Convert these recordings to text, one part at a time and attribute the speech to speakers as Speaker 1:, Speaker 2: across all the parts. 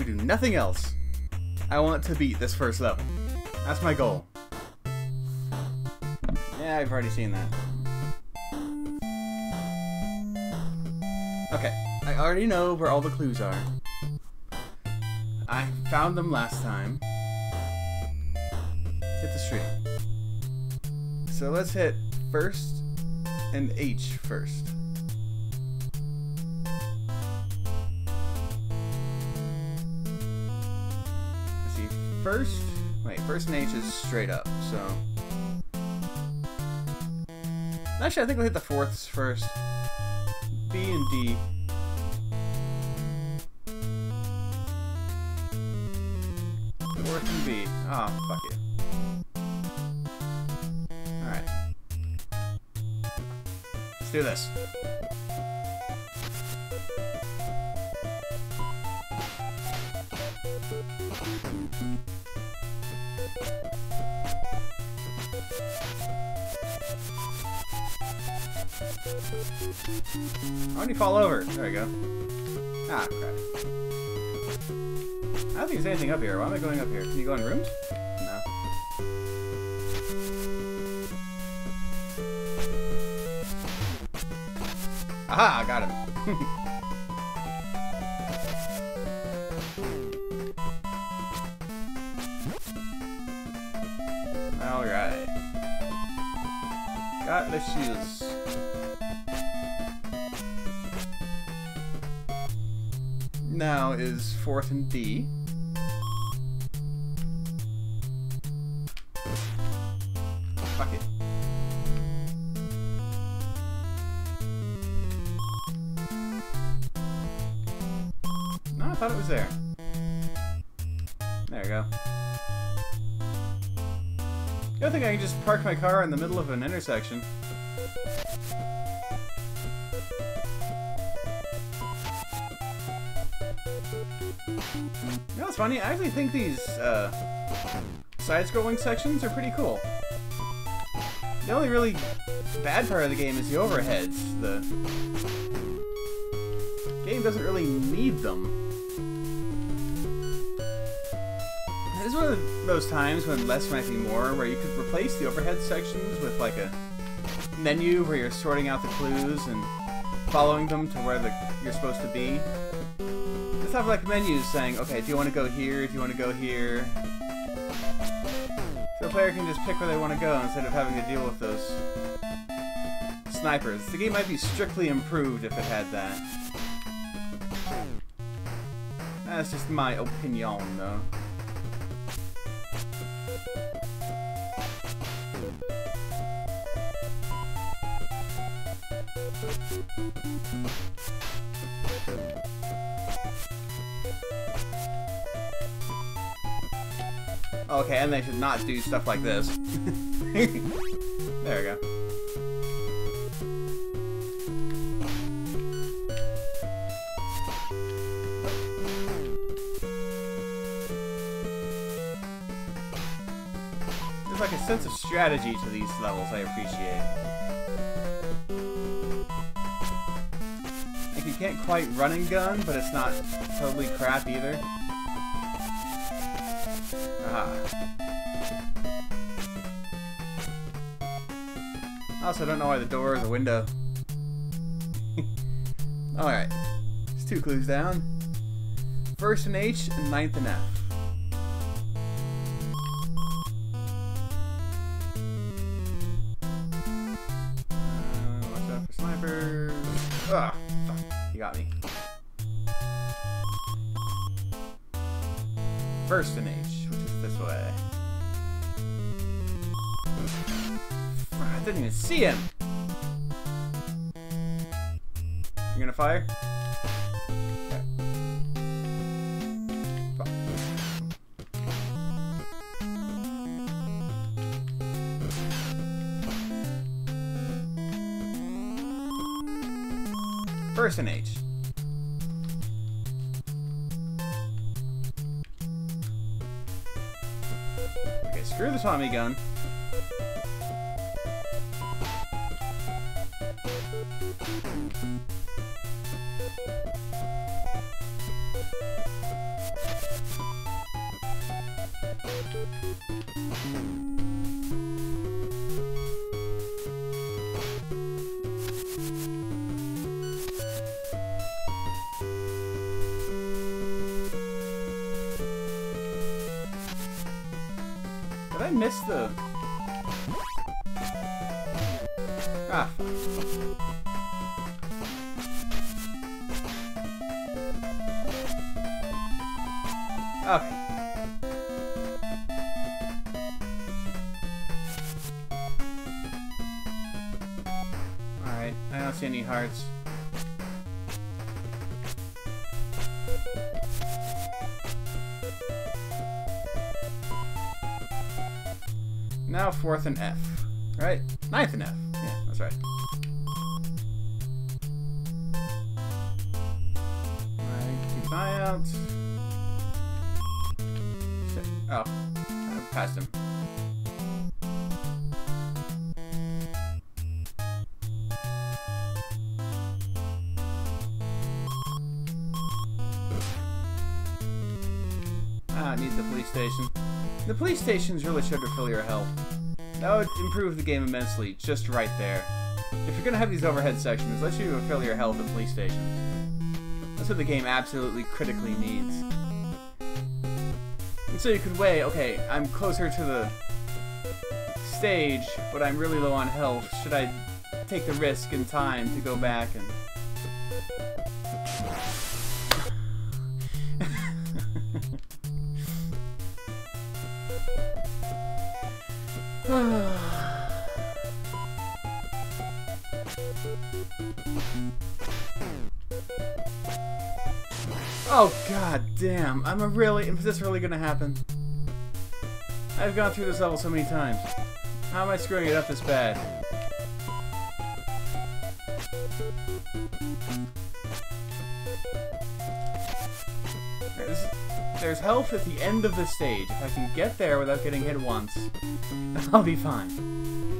Speaker 1: we do nothing else, I want to beat this first level. That's my goal. Yeah, I've already seen that. Okay, I already know where all the clues are. I found them last time. Hit the stream. So let's hit first and H first. First, wait, first and H is straight up, so. Actually, I think we'll hit the fourths first. B and D. Fourth and B. Ah, oh, fuck it. Alright. Let's do this. Why don't you fall over? There we go. Ah, crap. I don't think there's anything up here. Why am I going up here? Can you go in rooms? No. Aha, I got him. Alright. Got the shoes. Now is fourth and D. Fuck it. No, I thought it was there. There we go. I think I can just park my car in the middle of an intersection. Funny? I actually think these uh, side-scrolling sections are pretty cool. The only really bad part of the game is the overheads. The game doesn't really need them. This is one of those times when less might be more, where you could replace the overhead sections with like a menu where you're sorting out the clues and following them to where the, you're supposed to be. Have like menus saying, okay, do you want to go here? Do you want to go here? So the player can just pick where they want to go instead of having to deal with those snipers. The game might be strictly improved if it had that. That's just my opinion, though. And they should not do stuff like this. there we go. There's like a sense of strategy to these levels I appreciate. Like you can't quite run and gun, but it's not totally crap either. Ah. I also don't know why the door is a window. Alright. It's two clues down. First and H and ninth and F. Tommy gun. Ah, Okay. Alright, I don't see any hearts. Now fourth and F. Right? Ninth and F. Alright, keep an eye out. Oh, I passed him. Ah, I need the police station. The police stations really should refill your health. That would improve the game immensely, just right there. If you're gonna have these overhead sections, let's you refill your health at police stations. That's what the game absolutely critically needs. And so you could weigh, okay, I'm closer to the stage, but I'm really low on health. Should I take the risk and time to go back and... I'm a really is this really gonna happen? I've gone through this level so many times. How am I screwing it up this bad? There's, there's health at the end of the stage. If I can get there without getting hit once, I'll be fine.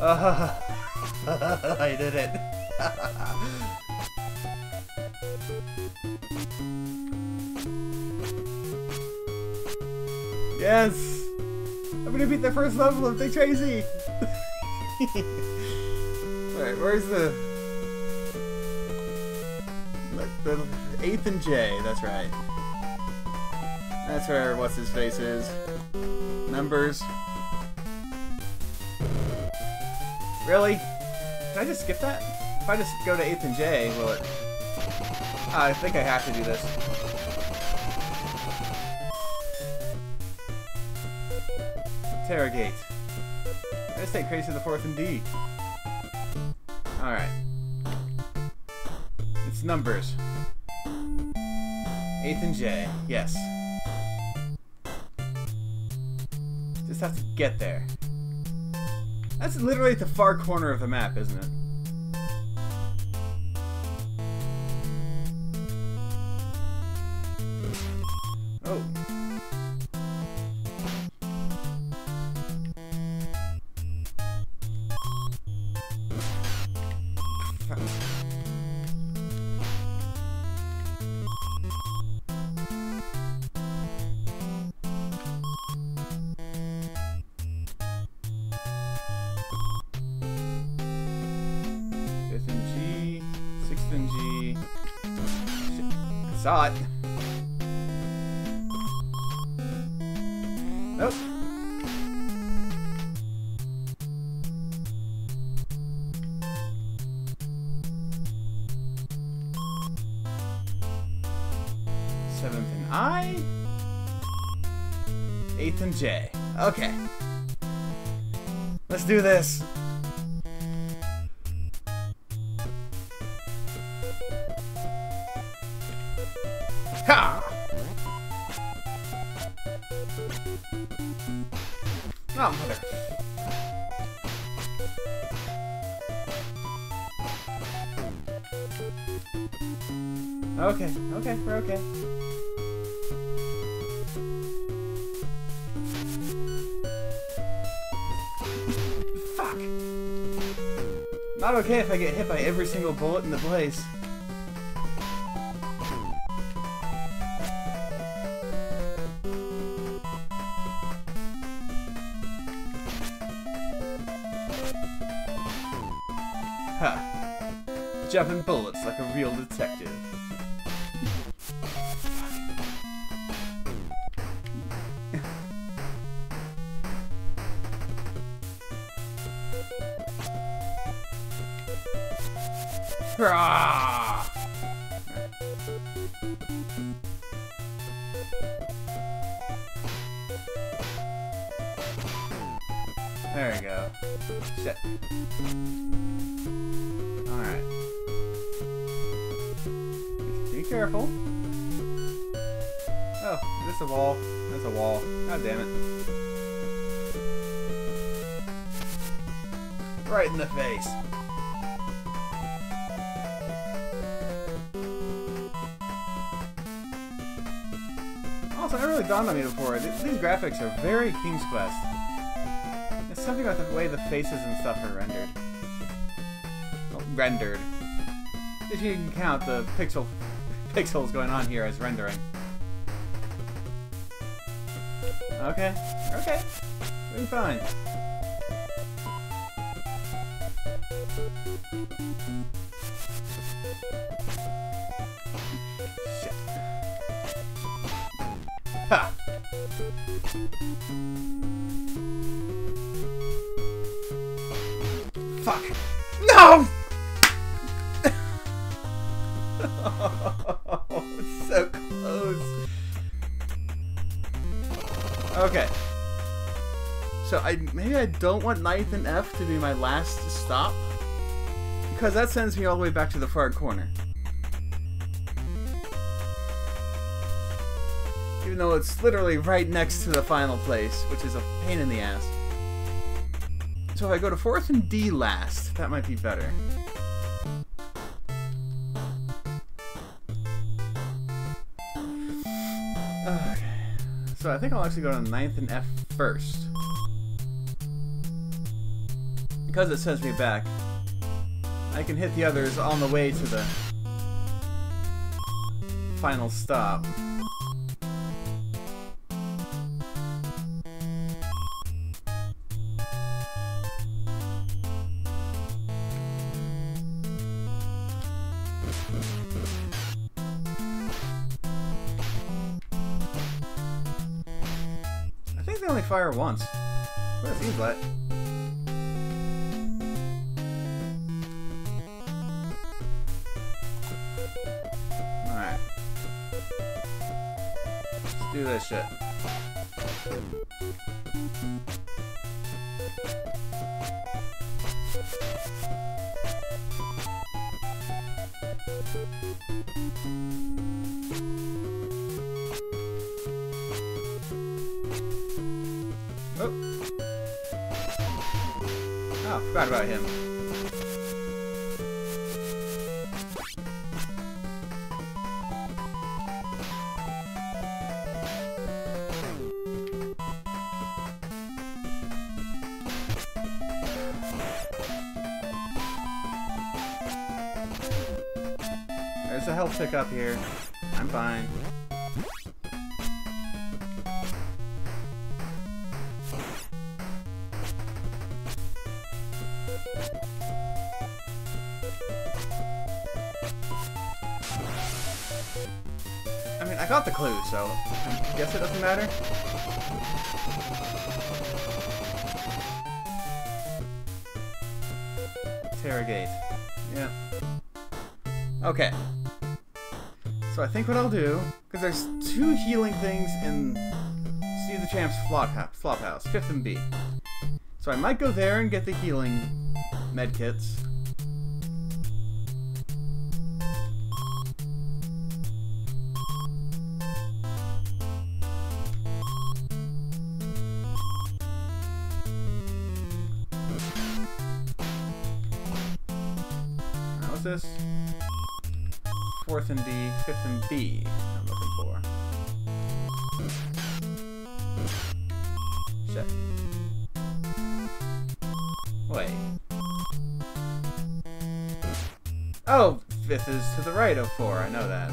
Speaker 1: Uh, I did it. yes! I'm gonna beat the first level of Dick Tracy! Alright, where's the... The eighth and J, that's right. That's where what's his face is. Numbers. Really? Can I just skip that? If I just go to 8th and J, will it... Ah, I think I have to do this. Interrogate. I just take Crazy the 4th and D. Alright. It's numbers. 8th and J, yes. Just have to get there. That's literally at the far corner of the map, isn't it? Seventh and I. Eighth and J. Okay. Let's do this. Ha! Oh, mother. Okay, okay, we're okay. Not okay if I get hit by every single bullet in the place. Ha! Jumping bullets like a real detective. Right in the face. Also, it really dawned on me before. These graphics are very King's Quest. There's something about the way the faces and stuff are rendered. Well, rendered. If you can count the pixel pixels going on here as rendering. Okay, okay, doing fine. Ha! Fuck! No! so close. Okay. So I maybe I don't want ninth and F to be my last stop because that sends me all the way back to the far corner. Even though it's literally right next to the final place, which is a pain in the ass. So if I go to fourth and D last, that might be better. Okay. So I think I'll actually go to ninth and F first. Because it sends me back, I can hit the others on the way to the final stop. I think they only fire once. Do this shit. Oh. Oh, forgot about him. Pick up here. I'm fine. I mean, I got the clue, so I guess it doesn't matter. Interrogate. Yeah. Okay. So I think what I'll do, because there's two healing things in Steve the Tramp's flop, flop house, fifth and B. So I might go there and get the healing medkits. Oh, fifth is to the right of four. I know that.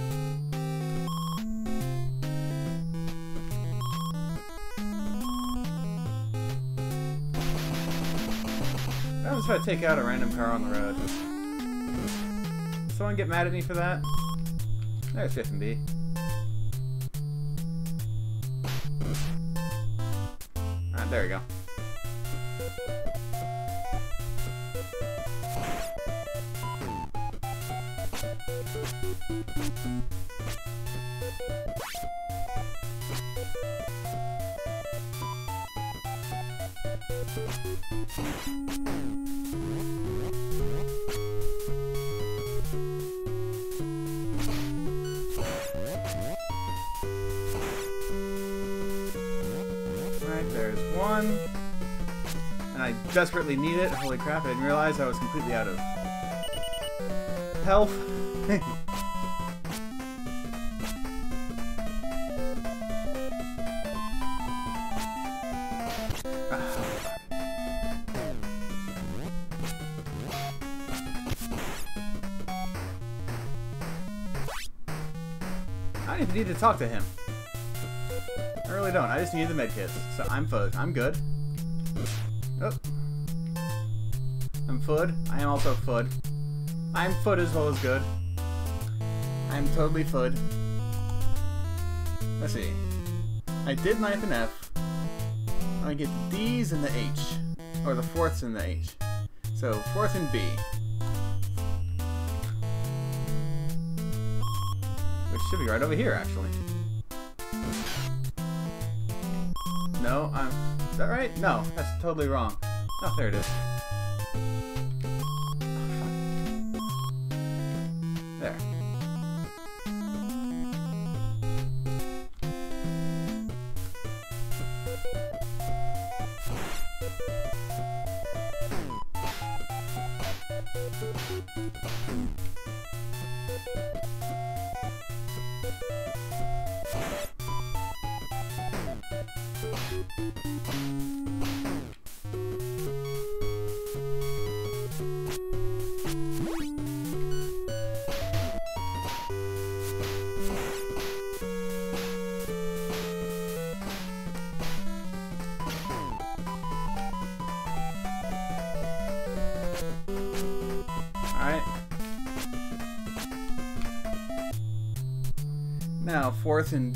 Speaker 1: I'm just trying to take out a random car on the road. Someone get mad at me for that? There's fifth and B. Ah, there we go. Desperately need it. Holy crap, I didn't realize I was completely out of health. I don't even need to talk to him. I really don't. I just need the medkits. So I'm. I'm good. I'm. I am also food. I'm food as well as good. I'm totally food. Let's see. I did ninth and F. I get the D's and the H. Or the fourths and the H. So fourth and B. Which should be right over here, actually. No, I'm. Is that right? No, that's totally wrong. Oh, there it is.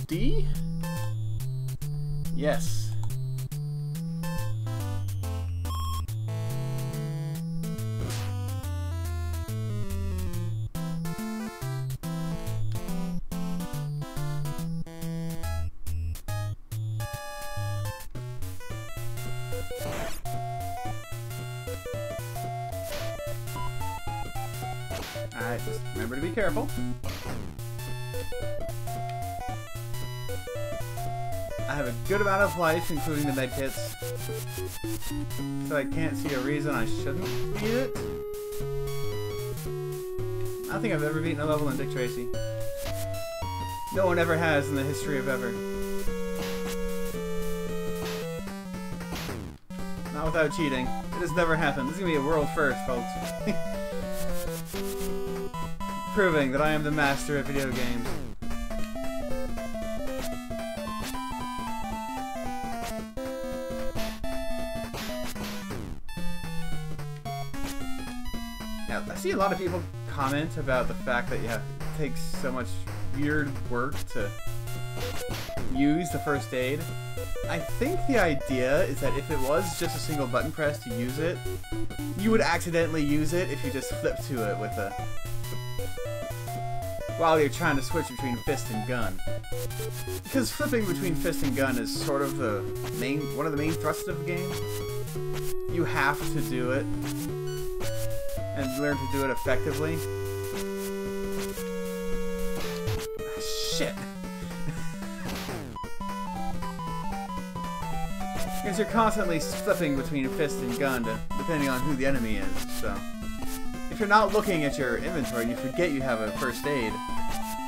Speaker 1: D. life, including the medkits. So I can't see a reason I shouldn't beat it. I don't think I've ever beaten a level in Dick Tracy. No one ever has in the history of ever. Not without cheating. It has never happened. This is gonna be a world first, folks. Proving that I am the master of video games. Lot of people comment about the fact that you have it takes so much weird work to use the first aid. I think the idea is that if it was just a single button press to use it, you would accidentally use it if you just flip to it with a... while you're trying to switch between fist and gun. Because flipping between fist and gun is sort of the main, one of the main thrusts of the game. You have to do it and learn to do it effectively. Shit. Because you're constantly flipping between fist and gun, to, depending on who the enemy is, so... If you're not looking at your inventory and you forget you have a first aid,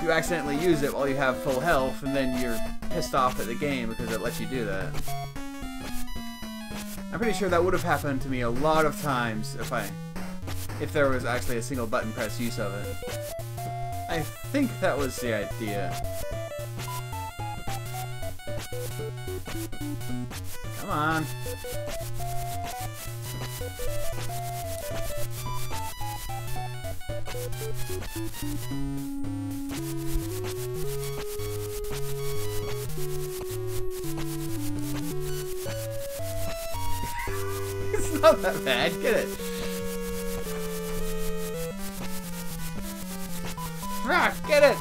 Speaker 1: you accidentally use it while you have full health, and then you're pissed off at the game because it lets you do that. I'm pretty sure that would have happened to me a lot of times if I... if there was actually a single button press use of it. I think that was the idea. Come on. it's not that bad, get it. Ah, get it!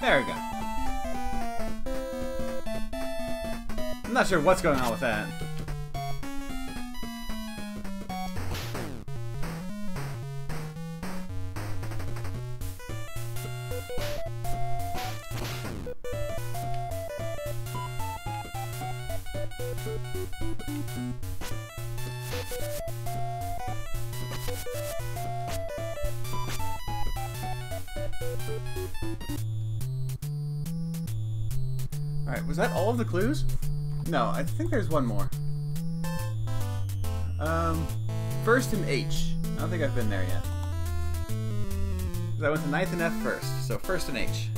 Speaker 1: There we go. I'm not sure what's going on with that. Clues? No, I think there's one more. Um, first and H. I don't think I've been there yet. I went to ninth and F first, so first and H.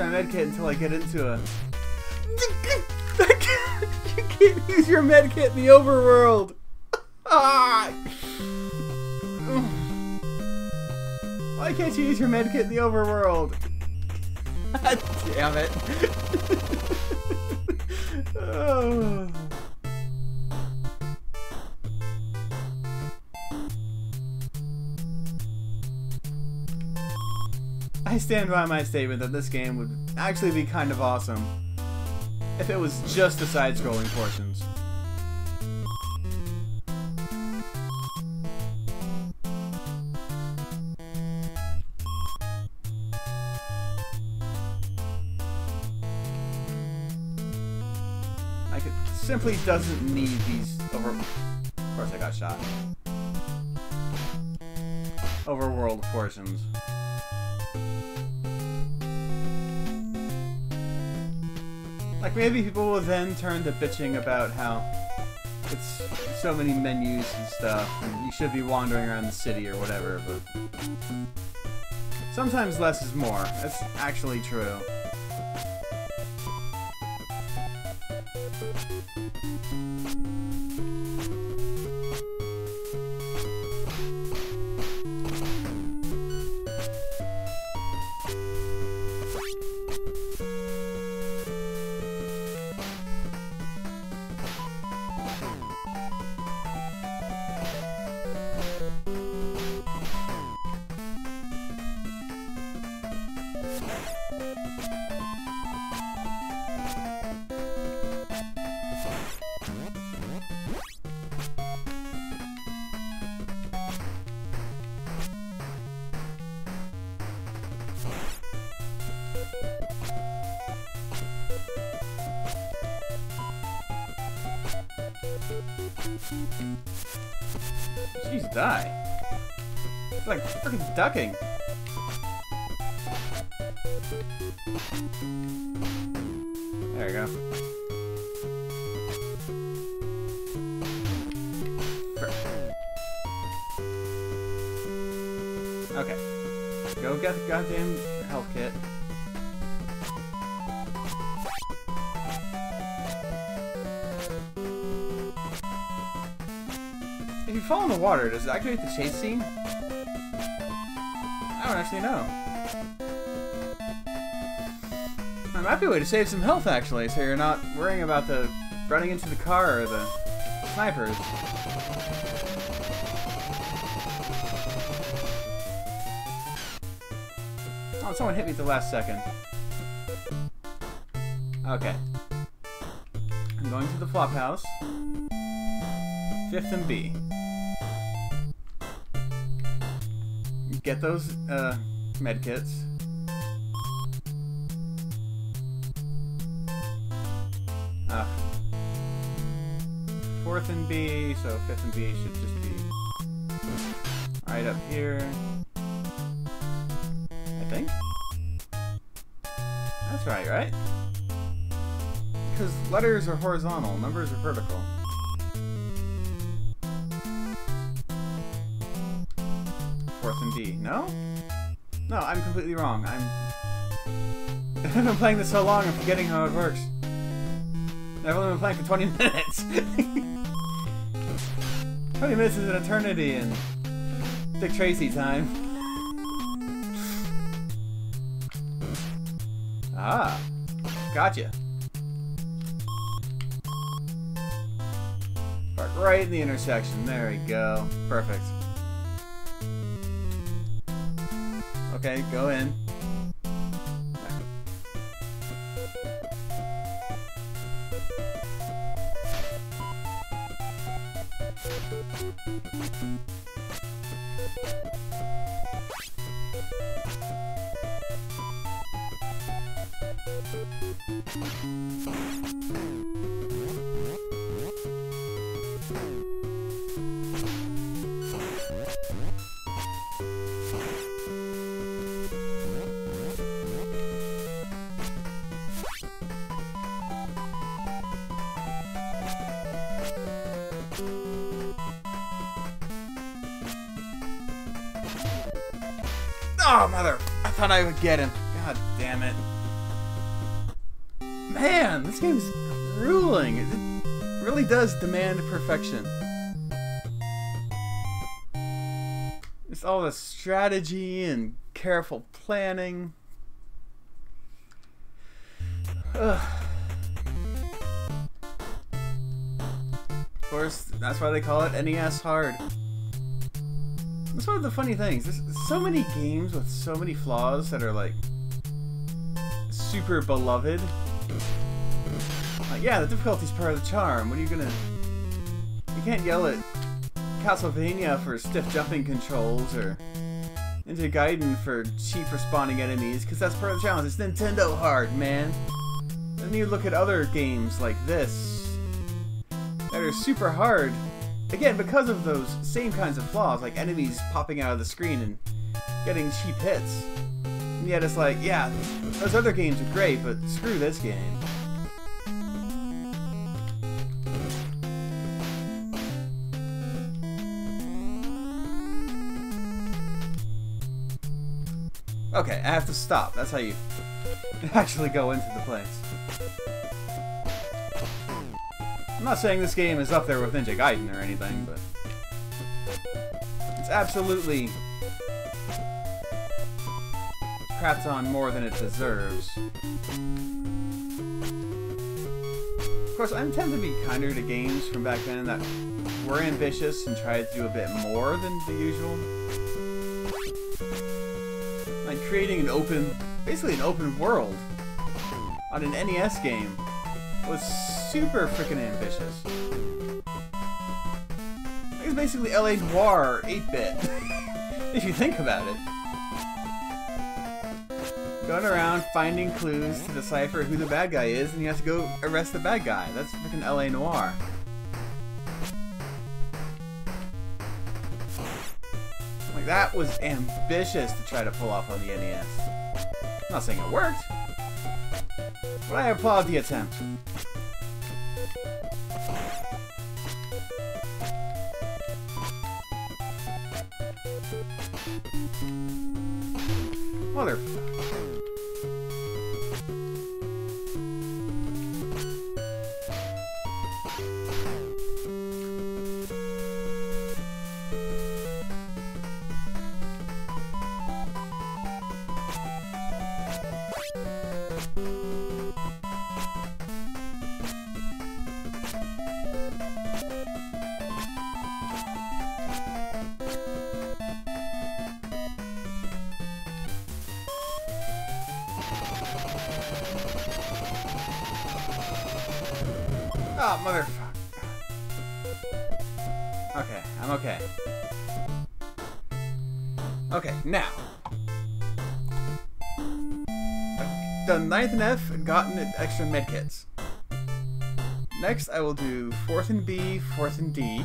Speaker 1: My medkit until I get into a... you can't use your medkit in the overworld! Ah! Why can't you use your medkit in the overworld? Damn it. oh. Stand by my statement that this game would actually be kind of awesome if it was just the side-scrolling portions. Like, it simply doesn't need these over... Of course I got shot. Overworld portions. Like, maybe people will then turn to bitching about how it's so many menus and stuff, and you should be wandering around the city or whatever, but... Sometimes less is more. That's actually true. Jeez, die. It's like freaking ducking. There you go. Okay. Go get the goddamn health kit. Fall in the water, does it activate the chase scene? I don't actually know. That might be a way to save some health, actually, so you're not worrying about the running into the car or the snipers. Oh, someone hit me at the last second. Okay. I'm going to the flop house. Fifth and B. Get those uh, medkits. Ah. Fourth and B, so fifth and B should just be right up here. I think. That's right, right? Because letters are horizontal, numbers are vertical. No? No, I'm completely wrong. I'm... I've been playing this so long, I'm forgetting how it works. I've only been playing for 20 minutes. 20 minutes is an eternity in Dick Tracy time. Ah, gotcha. Park right in the intersection. There we go. Perfect. Okay, go in. Perfection. It's all the strategy and careful planning. Ugh. Of course, that's why they call it NES Hard. That's one of the funny things. There's so many games with so many flaws that are like super beloved. Like, yeah, the difficulty's part of the charm. What are you gonna? You can't yell at Castlevania for stiff jumping controls or Ninja Gaiden for cheap responding enemies, because that's part of the challenge. It's Nintendo hard, man. Then you look at other games like this that are super hard Again, because of those same kinds of flaws, like enemies popping out of the screen and getting cheap hits. And yet it's like, yeah, those other games are great, but screw this game. Okay, I have to stop. That's how you actually go into the place. I'm not saying this game is up there with Ninja Gaiden or anything, but it's absolutely crapped on more than it deserves. Of course, I tend to be kinder to games from back then that were ambitious and tried to do a bit more than the usual. Creating an open basically an open world on an NES game was super freaking ambitious. It's basically LA Noire 8-bit, if you think about it. Going around finding clues to decipher who the bad guy is, and you have to go arrest the bad guy. That's freaking LA Noire. That was ambitious to try to pull off on the NES. I'm not saying it worked, but I applaud the attempt. Motherfucker. Oh, motherfucker. Okay, I'm okay. Okay, now. Done 9th and F gotten extra medkits. Next, I will do 4th and B, 4th and D.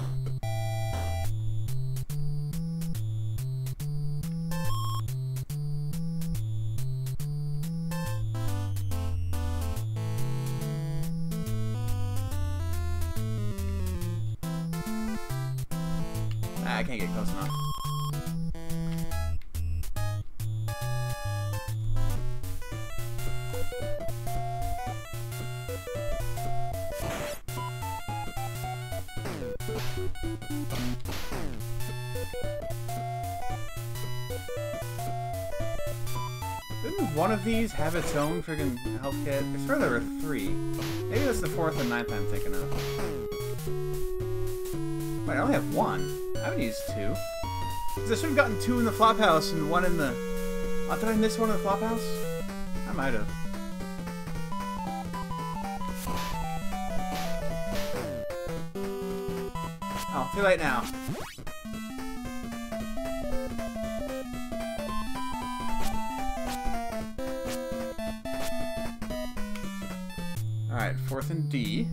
Speaker 1: have its own friggin' health kit? I swear there were three. Maybe that's the fourth and ninth I'm thinking of. Wait, I only have one. I would used two. Because I should have gotten two in the flop house and one in the... Oh, did I miss one in the flop house? I might have. Oh, too late now. Alright, fourth and D.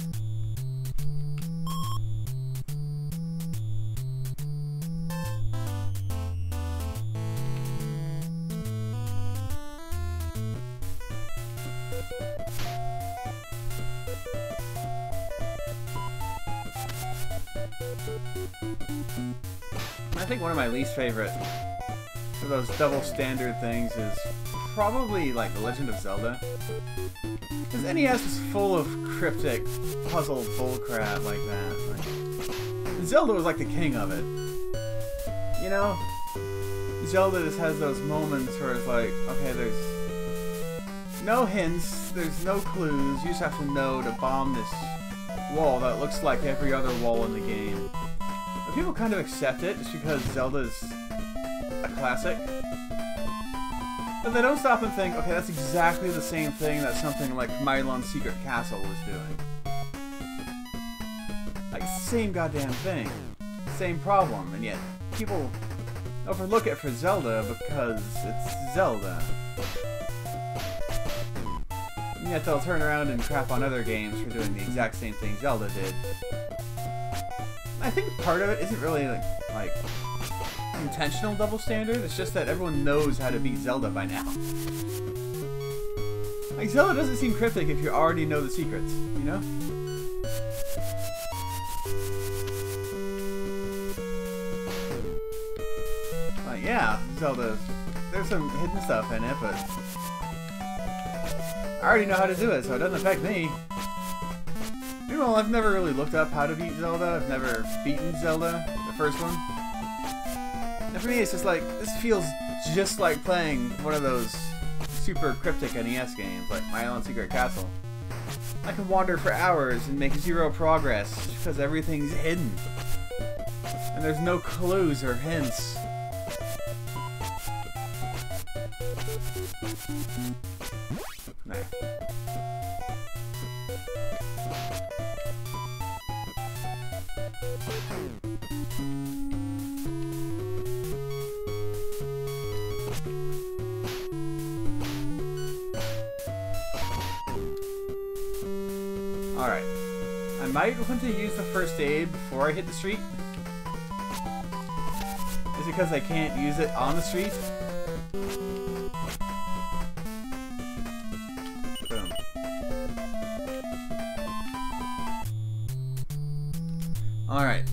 Speaker 1: I think one of my least favorite of those double standard things is probably like The Legend of Zelda. Because NES was full of cryptic puzzle bullcrap like that. Like, Zelda was like the king of it. You know? Zelda just has those moments where it's like, okay, there's no hints, there's no clues, you just have to know to bomb this wall that looks like every other wall in the game. But people kind of accept it just because Zelda's a classic. But they don't stop and think, okay, that's exactly the same thing that something like Milon's Secret Castle was doing. Like, same goddamn thing. Same problem, and yet people overlook it for Zelda because it's Zelda. And yet they'll turn around and crap on other games for doing the exact same thing Zelda did. I think part of it isn't really like, like intentional double standard, it's just that everyone knows how to beat Zelda by now. Like, Zelda doesn't seem cryptic if you already know the secrets, you know? Like, yeah, Zelda, there's some hidden stuff in it, but I already know how to do it, so it doesn't affect me. Meanwhile, I've never really looked up how to beat Zelda. I've never beaten Zelda, the first one. For me, it's just like, this feels just like playing one of those super cryptic NES games, like Milon's Secret Castle. I can wander for hours and make zero progress because everything's hidden. And there's no clues or hints. There. Might want to use the first aid before I hit the street. Is it because I can't use it on the street? Boom. Alright.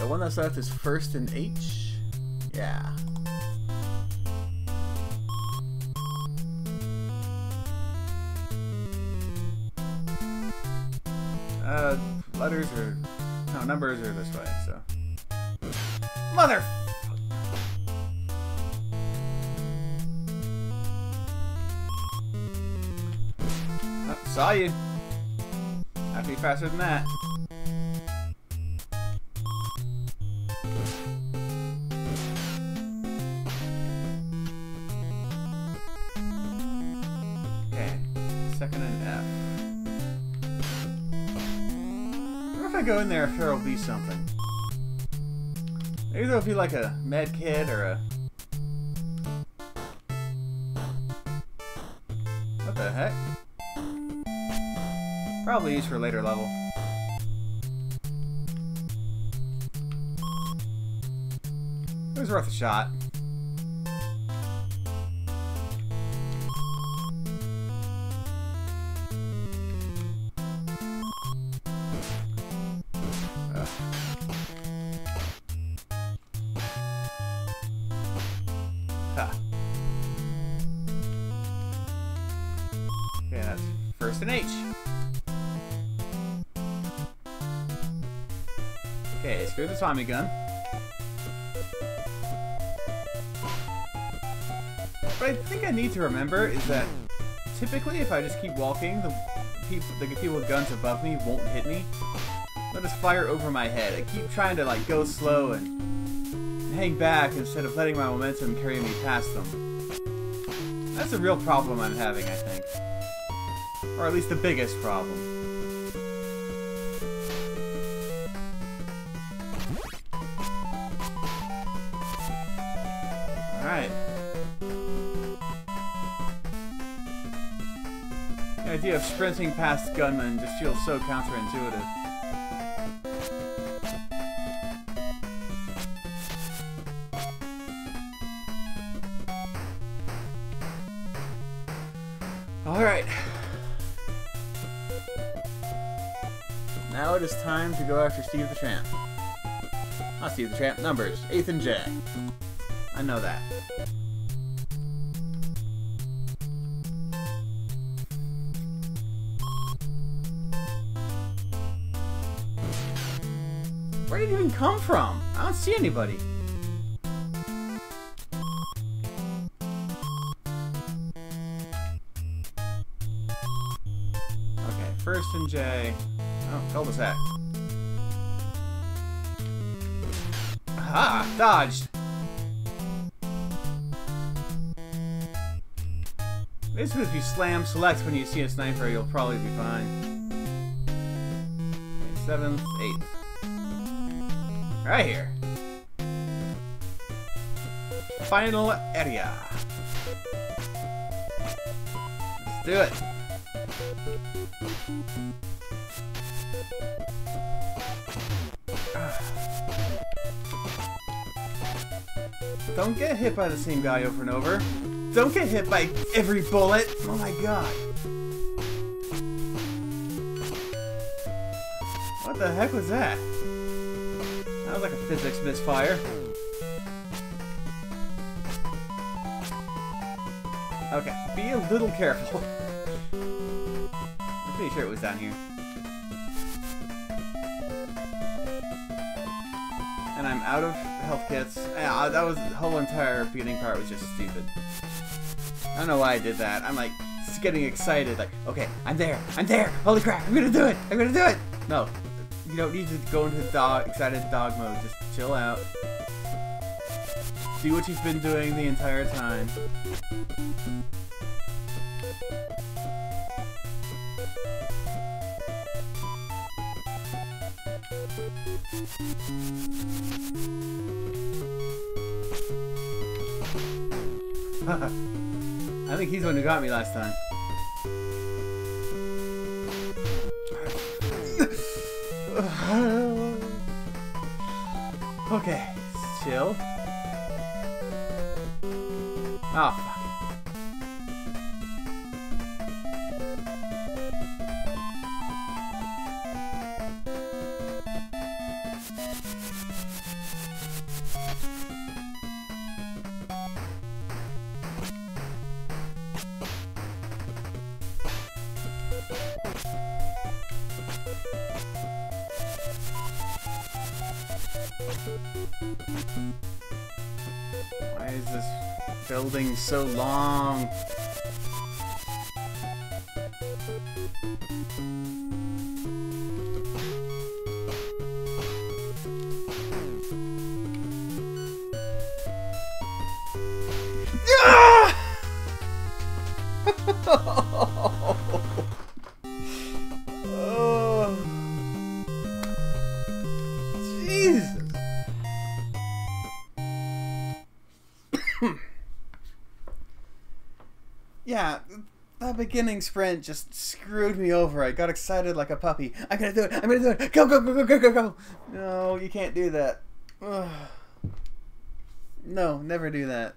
Speaker 1: The one that's left is first and H? Faster than that. Okay, second and F. I wonder if I go in there if there'll be something. Maybe there'll be like a med kit or a... What the heck? Probably used for later level. It was worth a shot. The Tommy gun. What I think I need to remember is that typically if I just keep walking, the people, the people with guns above me won't hit me. They'll just fire over my head. I keep trying to like go slow and hang back instead of letting my momentum carry me past them. That's a real problem I'm having, I think. Or at least the biggest problem. Sprinting past gunmen just feels so counterintuitive. Alright. Now it is time to go after Steve the Tramp. Not Steve the Tramp, numbers. Eighth and J. I know that. Where did it even come from? I don't see anybody. Okay, first and J. Oh, cul-de-sac. Aha! Dodged! Basically, if you slam select when you see a sniper, you'll probably be fine. Okay, seventh, eighth. Right here. Final area. Let's do it. Don't get hit by the same guy over and over. Don't get hit by every bullet. Oh my god. What the heck was that? Was like a physics misfire. Okay, be a little careful. I'm pretty sure it was down here. And I'm out of health kits. Yeah, that was the whole entire beginning part was just stupid. I don't know why I did that. I'm like getting excited, like, okay, I'm there, I'm there, holy crap, I'm gonna do it, I'm gonna do it! No, you don't need to go into dog excited dog mode, just chill out. Do what you've been doing the entire time. I think he's the one who got me last time. Okay, chill. Oh, so long? Beginning sprint just screwed me over. I got excited like a puppy. I'm gonna do it. I'm gonna do it. Go, go, go, go, go, go, go. No, you can't do that. Ugh. No, never do that.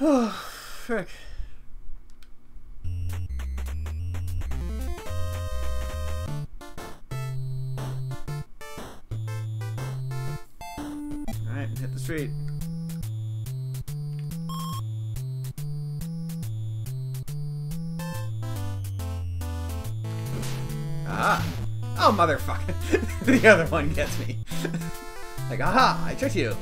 Speaker 1: Oh, frick. Alright, hit the street. Ah! Oh, motherfucker! the other one gets me. like, aha! I tricked you!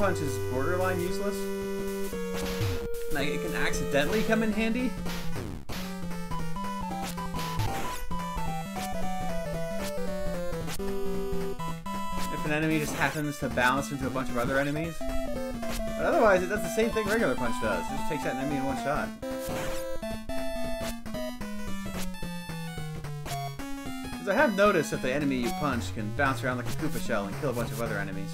Speaker 1: Punch is borderline useless. Like, it can accidentally come in handy. If an enemy just happens to bounce into a bunch of other enemies. But otherwise, it does the same thing regular punch does. It just takes that enemy in one shot. Because I have noticed that the enemy you punch can bounce around like a Koopa shell and kill a bunch of other enemies.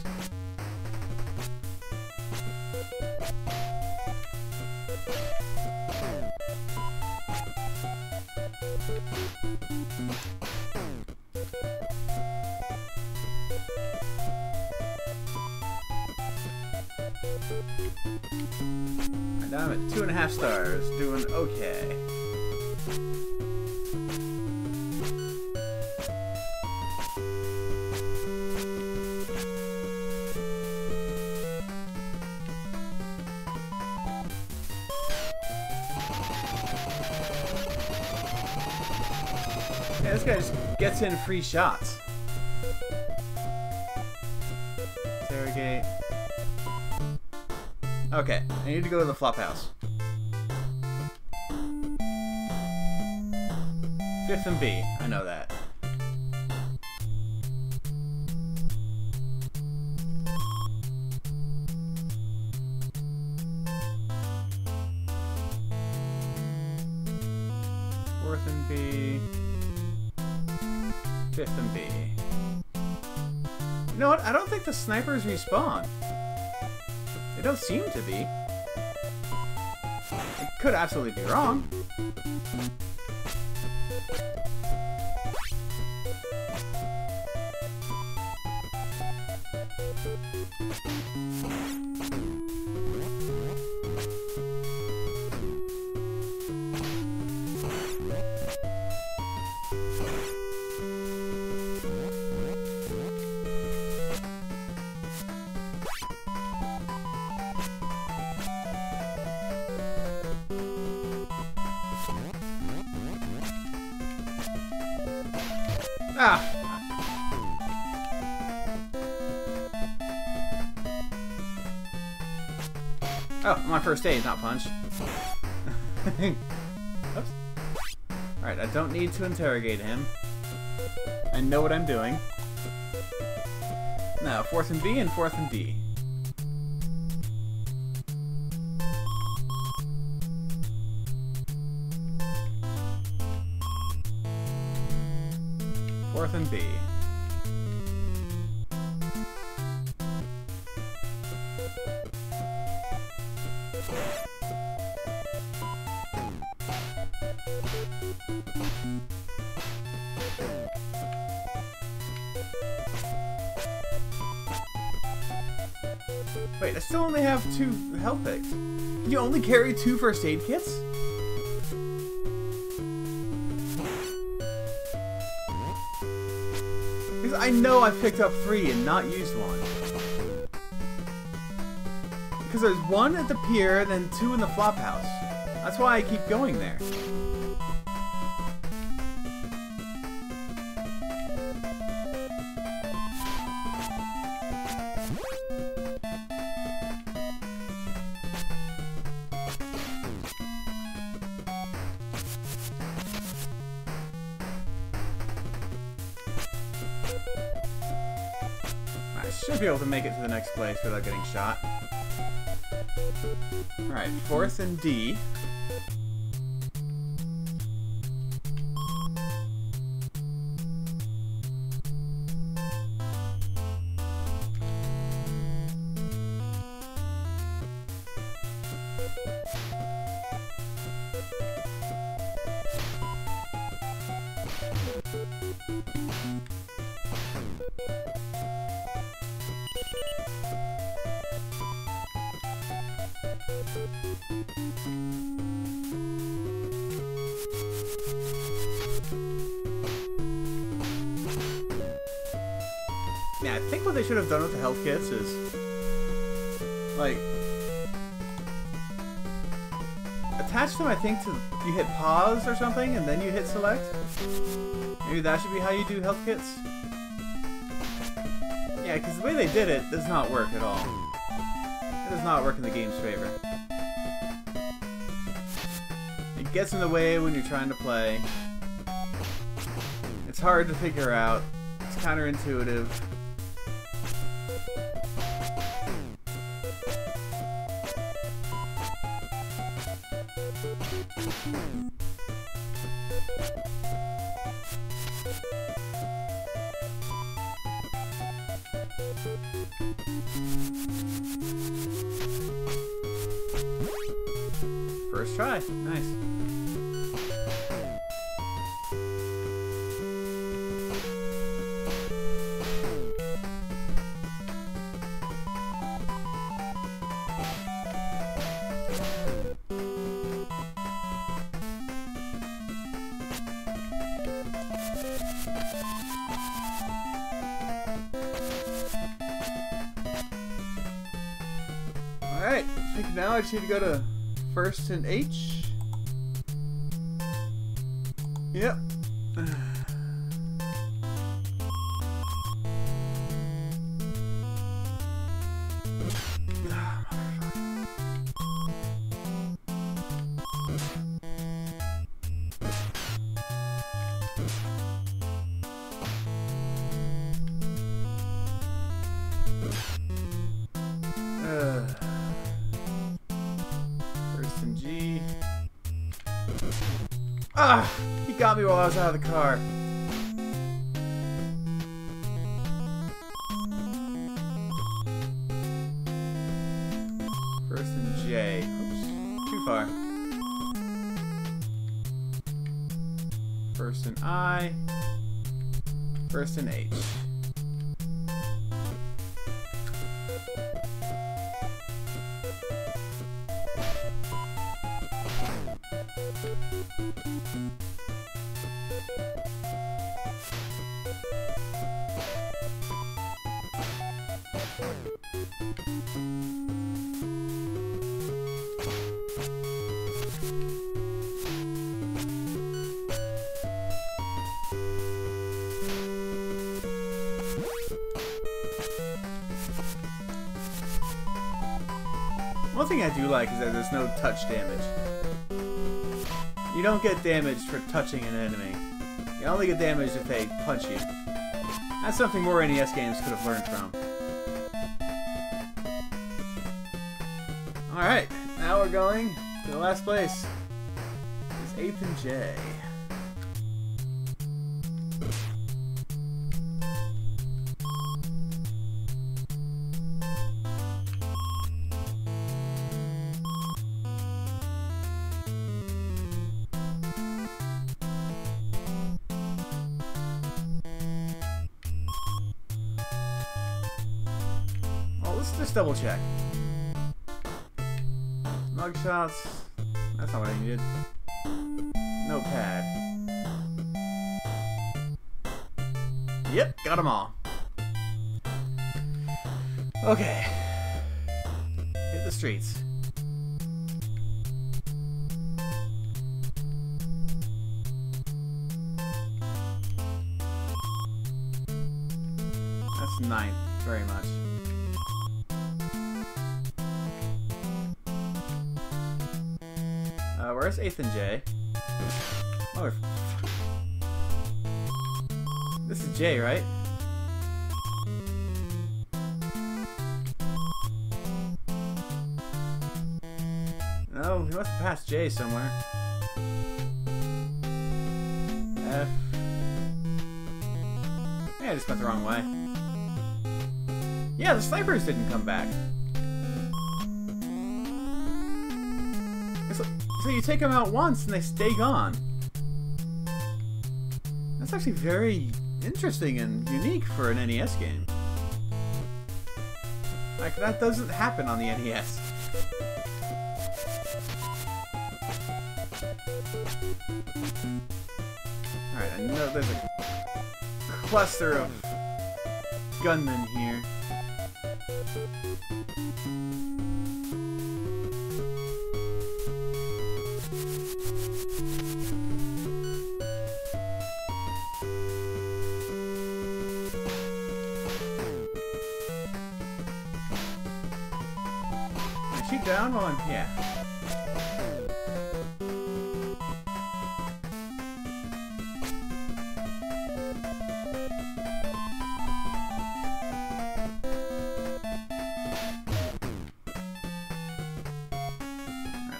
Speaker 1: And I'm at two and a half stars, doing okay. Yeah, this guy just gets in free shots. Okay, I need to go to the flop house. Fifth and B, I know that. Fourth and B. Fifth and B. You know what? I don't think the snipers respawn. Don't seem to be. It could absolutely be wrong. Punch. Oops. Alright, I don't need to interrogate him. I know what I'm doing. Now, fourth and B and fourth and D. Fourth and B. only carry two first aid kits? Because I know I picked up three and not used one. Because there's one at the pier, and then two in the flop house. That's why I keep going there. Place without getting shot. Alright, fourth and D. Yeah, I think what they should have done with the health kits is like attach them. I think to you hit pause or something, and then you hit select. Maybe that should be how you do health kits. Yeah, because the way they did it does not work at all. It does not work in the game's favor. Gets in the way when you're trying to play. It's hard to figure out. It's counterintuitive. Need to go to first and H. Ah! He got me while I was out of the car. No touch damage. You don't get damaged for touching an enemy. You only get damaged if they punch you. That's something more NES games could have learned from. Alright, now we're going to the last place. It's 8th and J. let's just double check. Mugshots. That's not what I needed. Notepad. Yep, got them all. Okay. Hit the streets. That's ninth, very much. Where's 8th and J? Mother... This is J, right? No, he must have passed J somewhere. F. Yeah, I just went the wrong way. Yeah, the snipers didn't come back. You take them out once and they stay gone. That's actually very interesting and unique for an NES game. Like, that doesn't happen on the NES. Alright, I know there's a cluster of gunmen here. Shoot down while I'm... Yeah.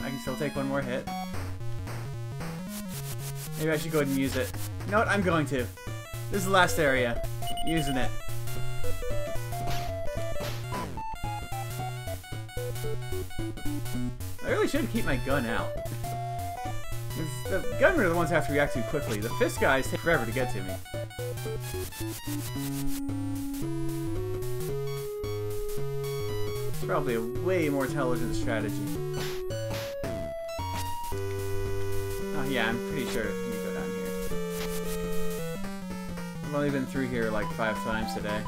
Speaker 1: I can still take one more hit. Maybe I should go ahead and use it. You know what? I'm going to. This is the last area. Using it. I should keep my gun out. The gunmen are the ones who have to react too quickly. The fist guys take forever to get to me. It's probably a way more intelligent strategy. Oh yeah, I'm pretty sure you go down here. I've only been through here like five times today.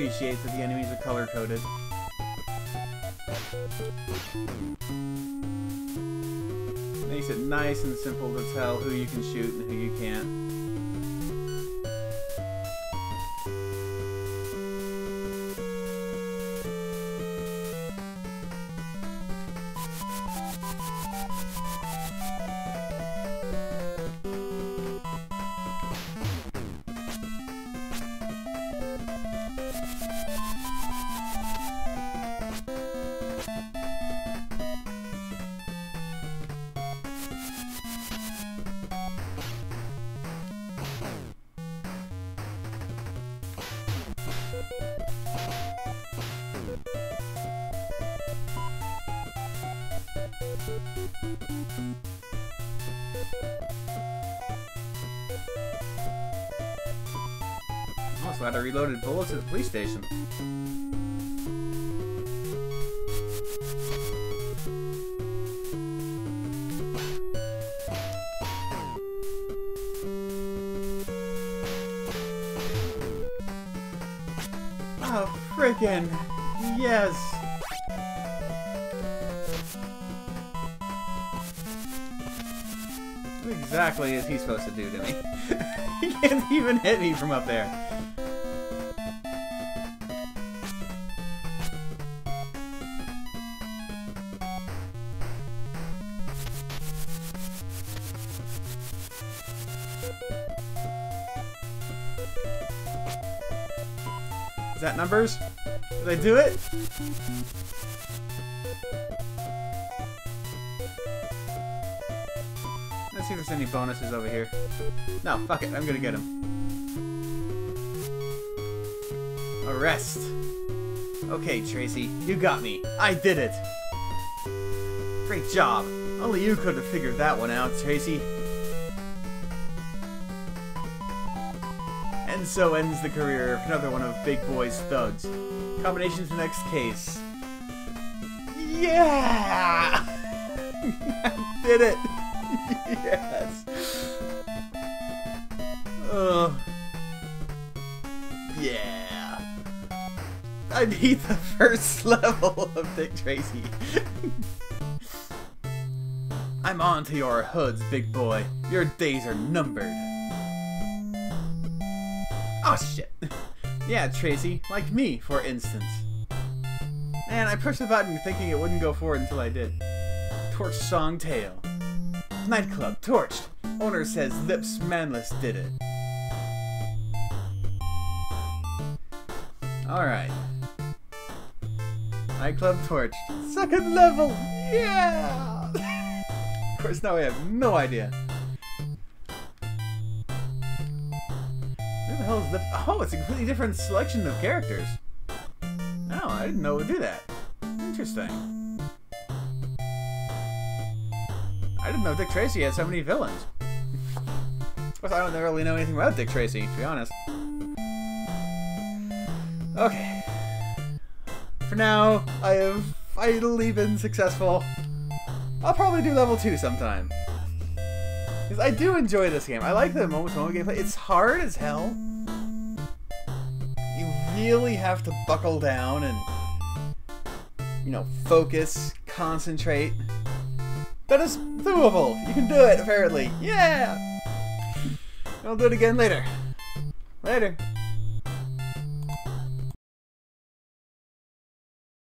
Speaker 1: Appreciate that the enemies are color-coded. Makes it nice and simple to tell who you can shoot and who you can't. I'm glad I reloaded bullets at the police station. Exactly is he supposed to do to me? he can't even hit me from up there. Is that numbers? Did I do it? See if there's any bonuses over here. No, fuck it. I'm gonna get him. Arrest. Okay, Tracy. You got me. I did it. Great job. Only you could have figured that one out, Tracy. And so ends the career of another one of Big Boy's thugs. Combination's the next case. Yeah! I did it! Yes! Ugh. Yeah. I beat the first level of Dick Tracy. I'm on to your hoods, big boy. Your days are numbered. Oh shit. Yeah, Tracy, like me, for instance. Man, I pushed the button thinking it wouldn't go forward until I did. Torch Song Tale. Nightclub, torched. Owner says Lips Manlis did it. Alright. Nightclub torched. Second level! Yeah! of course, now I have no idea. Who the hell is the... Oh, it's a completely different selection of characters. Oh, I didn't know it would do that. Interesting. Didn't know Dick Tracy had so many villains. Of course, I don't really know anything about Dick Tracy, to be honest. Okay. For now, I have finally been successful. I'll probably do level 2 sometime. Because I do enjoy this game. I like the moment-to-moment gameplay. It's hard as hell. You really have to buckle down and, you know, focus, concentrate. That is doable. You can do it, apparently. Yeah! I'll do it again later. Later.